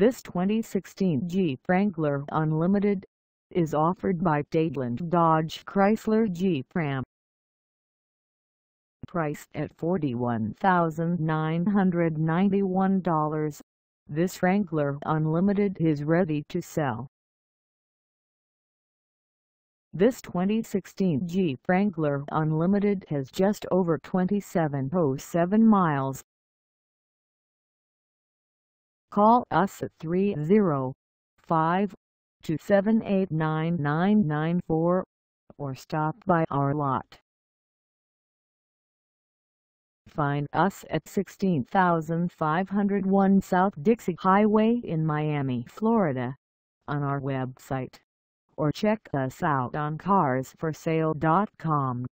This 2016 Jeep Wrangler Unlimited is offered by Dadeland Dodge Chrysler Jeep Ram. Priced at $41,991, this Wrangler Unlimited is ready to sell. This 2016 Jeep Wrangler Unlimited has just over 2707 miles. Call us at 305-278-9994 or stop by our lot. Find us at 16501 South Dixie Highway in Miami, Florida on our website or check us out on carsforsale.com.